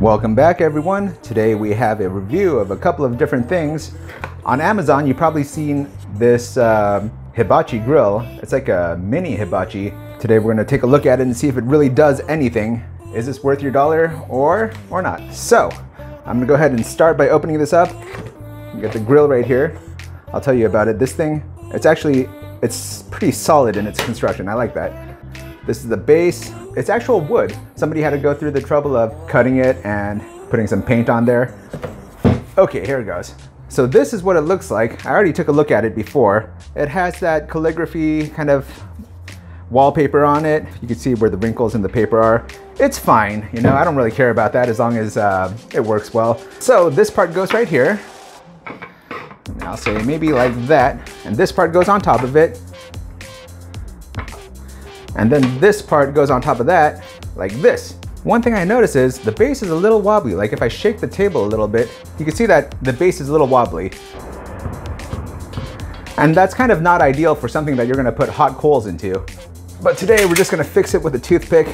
Welcome back everyone. Today we have a review of a couple of different things. On Amazon you've probably seen this uh, hibachi grill. It's like a mini hibachi. Today we're gonna take a look at it and see if it really does anything. Is this worth your dollar or, or not? So, I'm gonna go ahead and start by opening this up. You got the grill right here. I'll tell you about it. This thing, it's actually, it's pretty solid in its construction. I like that. This is the base. It's actual wood. Somebody had to go through the trouble of cutting it and putting some paint on there. Okay, here it goes. So this is what it looks like. I already took a look at it before. It has that calligraphy kind of wallpaper on it. You can see where the wrinkles in the paper are. It's fine, you know, I don't really care about that as long as uh, it works well. So this part goes right here. And I'll say maybe like that. And this part goes on top of it. And then this part goes on top of that, like this. One thing I notice is the base is a little wobbly. Like if I shake the table a little bit, you can see that the base is a little wobbly. And that's kind of not ideal for something that you're gonna put hot coals into. But today we're just gonna fix it with a toothpick.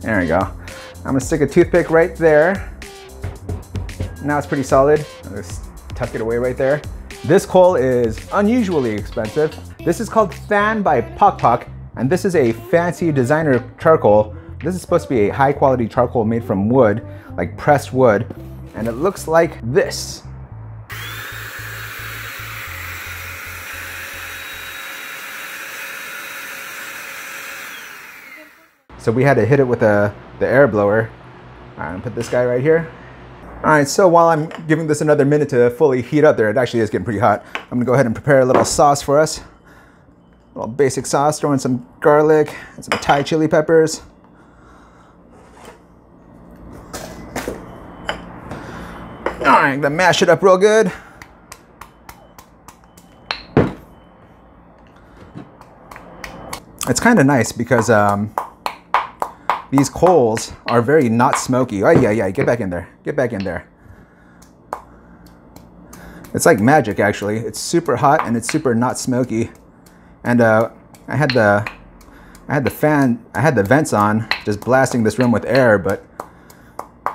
There we go. I'm gonna stick a toothpick right there. Now it's pretty solid. I'll just tuck it away right there. This coal is unusually expensive. This is called Thaan by Pok Pok, and this is a fancy designer charcoal. This is supposed to be a high quality charcoal made from wood, like pressed wood, and it looks like this. So we had to hit it with a, the air blower. Uh, All right, put this guy right here. All right, so while I'm giving this another minute to fully heat up there, it actually is getting pretty hot. I'm gonna go ahead and prepare a little sauce for us. A little basic sauce, throw in some garlic and some Thai chili peppers. All right, I'm gonna mash it up real good. It's kind of nice because um, these coals are very not smoky. Oh yeah, yeah, get back in there. Get back in there. It's like magic actually. It's super hot and it's super not smoky. And uh, I had the I had the fan, I had the vents on, just blasting this room with air, but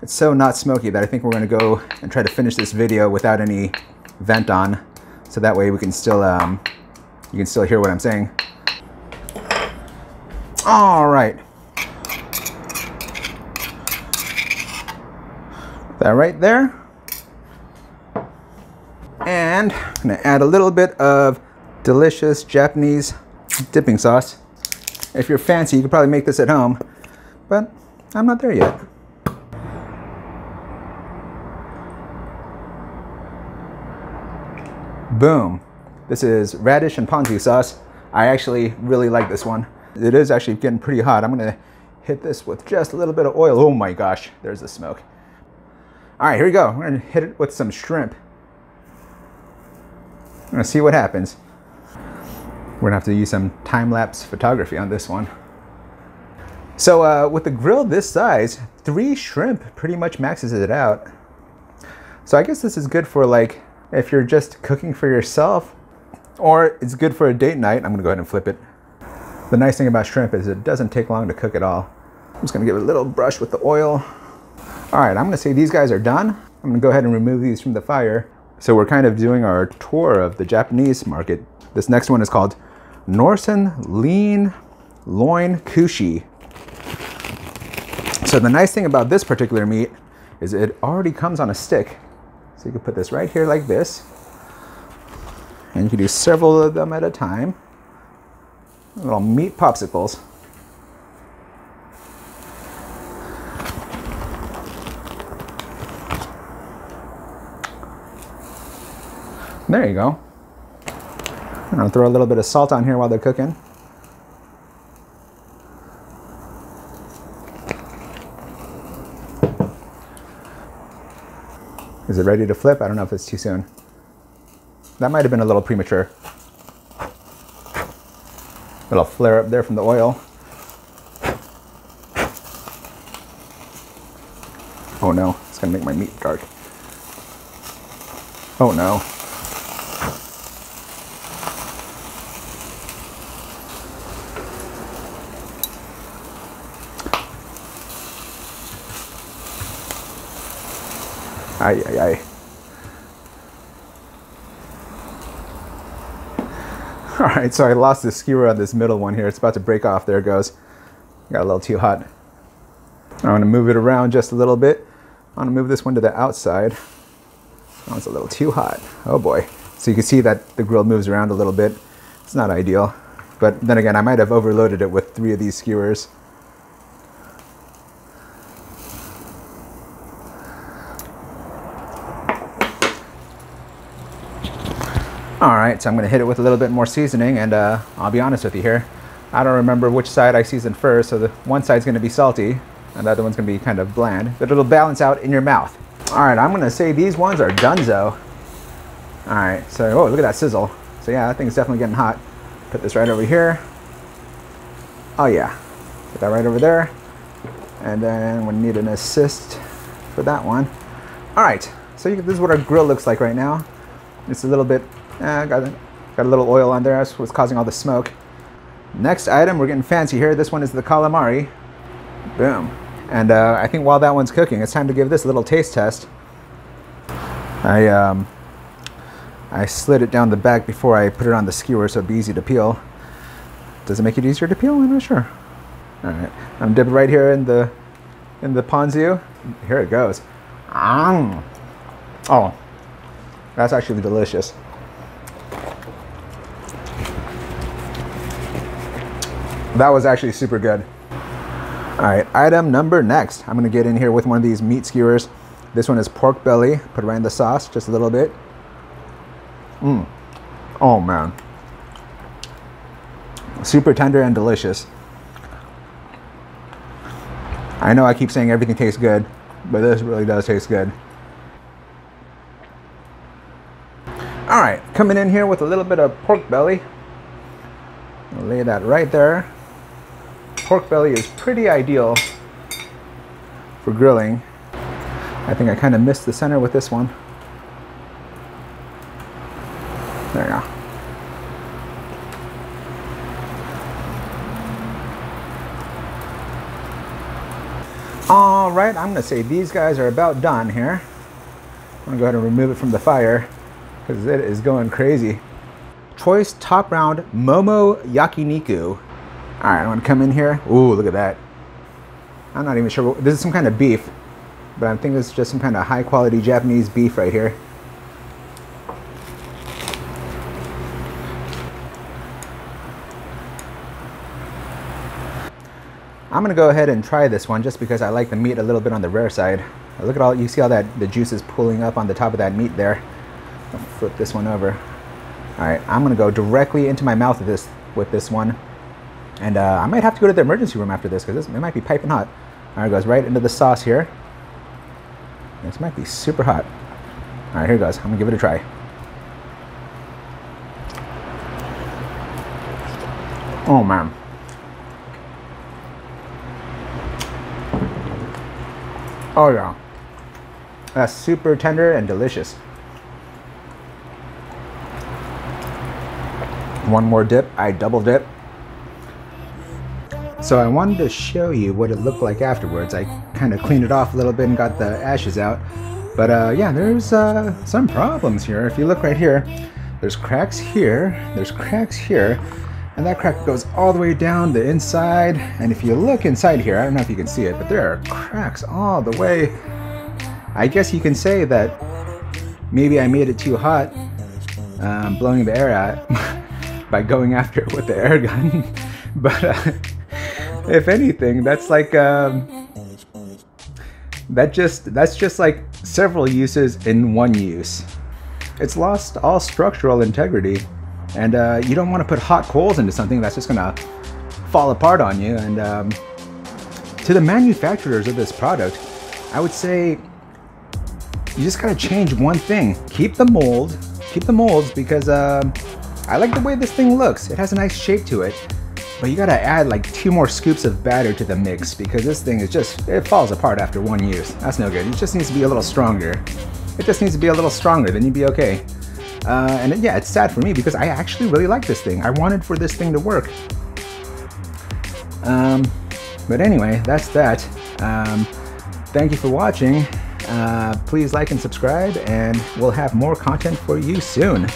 it's so not smoky that I think we're gonna go and try to finish this video without any vent on. So that way we can still, um, you can still hear what I'm saying. All right. That right there. And I'm gonna add a little bit of delicious Japanese dipping sauce. If you're fancy, you could probably make this at home, but I'm not there yet. Boom. This is radish and ponzu sauce. I actually really like this one. It is actually getting pretty hot. I'm gonna hit this with just a little bit of oil. Oh my gosh, there's the smoke. All right, here we go. We're gonna hit it with some shrimp. I'm gonna see what happens. We're gonna have to use some time-lapse photography on this one. So uh, with a grill this size, three shrimp pretty much maxes it out. So I guess this is good for like, if you're just cooking for yourself, or it's good for a date night. I'm gonna go ahead and flip it. The nice thing about shrimp is it doesn't take long to cook at all. I'm just gonna give it a little brush with the oil. All right, I'm gonna say these guys are done. I'm gonna go ahead and remove these from the fire. So we're kind of doing our tour of the Japanese market. This next one is called Norsen Lean Loin Kushi. So the nice thing about this particular meat is it already comes on a stick. So you can put this right here like this. And you can do several of them at a time. Little meat popsicles. There you go. I'm gonna throw a little bit of salt on here while they're cooking. Is it ready to flip? I don't know if it's too soon. That might have been a little premature. Little flare up there from the oil. Oh no, it's gonna make my meat dark. Oh no. Ay, ay, ay. All right, so I lost the skewer on this middle one here. It's about to break off. There it goes. Got a little too hot. I want to move it around just a little bit. I want to move this one to the outside. Oh, it's a little too hot. Oh boy. So you can see that the grill moves around a little bit. It's not ideal. But then again, I might have overloaded it with three of these skewers. Right, so I'm gonna hit it with a little bit more seasoning and uh, I'll be honest with you here. I don't remember which side I seasoned first, so the one side's gonna be salty and the other one's gonna be kind of bland, but it'll balance out in your mouth. All right, I'm gonna say these ones are donezo. All right, so, oh, look at that sizzle. So yeah, that thing's definitely getting hot. Put this right over here. Oh yeah, put that right over there. And then we need an assist for that one. All right, so you, this is what our grill looks like right now. It's a little bit Eh, got, a, got a little oil on there. That's what's causing all the smoke. Next item, we're getting fancy here. This one is the calamari. Boom. And uh, I think while that one's cooking, it's time to give this a little taste test. I, um, I slid it down the back before I put it on the skewer so it'd be easy to peel. Does it make it easier to peel? I'm not sure. All right, I'm dipping right here in the in the ponzu. Here it goes. Mm. Oh, that's actually delicious. That was actually super good. All right, item number next. I'm gonna get in here with one of these meat skewers. This one is pork belly. Put right in the sauce, just a little bit. Mmm. Oh man. Super tender and delicious. I know I keep saying everything tastes good, but this really does taste good. All right, coming in here with a little bit of pork belly. Lay that right there pork belly is pretty ideal for grilling. I think I kind of missed the center with this one. There you go. All right, I'm gonna say these guys are about done here. I'm gonna go ahead and remove it from the fire because it is going crazy. Choice top round Momo Yakiniku all right, I'm gonna come in here. Ooh, look at that. I'm not even sure. This is some kind of beef, but I think it's just some kind of high quality Japanese beef right here. I'm gonna go ahead and try this one just because I like the meat a little bit on the rare side. Look at all, you see all that, the juice is pulling up on the top of that meat there. I'll flip this one over. All right, I'm gonna go directly into my mouth with this, with this one. And uh, I might have to go to the emergency room after this because it might be piping hot. All right, goes right into the sauce here. This might be super hot. All right, here it goes. I'm gonna give it a try. Oh man. Oh yeah. That's super tender and delicious. One more dip. I double dip. So I wanted to show you what it looked like afterwards. I kind of cleaned it off a little bit and got the ashes out. But uh, yeah, there's uh, some problems here. If you look right here, there's cracks here, there's cracks here, and that crack goes all the way down the inside. And if you look inside here, I don't know if you can see it, but there are cracks all the way. I guess you can say that maybe I made it too hot, um, blowing the air out by going after it with the air gun. but uh, if anything, that's like um, that just that's just like several uses in one use. It's lost all structural integrity, and uh, you don't want to put hot coals into something that's just gonna fall apart on you. And um, to the manufacturers of this product, I would say you just gotta change one thing: keep the mold, keep the molds because uh, I like the way this thing looks. It has a nice shape to it. But you gotta add like two more scoops of batter to the mix because this thing is just, it falls apart after one use. That's no good. It just needs to be a little stronger. It just needs to be a little stronger, then you'd be okay. Uh, and yeah, it's sad for me because I actually really like this thing. I wanted for this thing to work. Um, but anyway, that's that. Um, thank you for watching. Uh, please like and subscribe, and we'll have more content for you soon.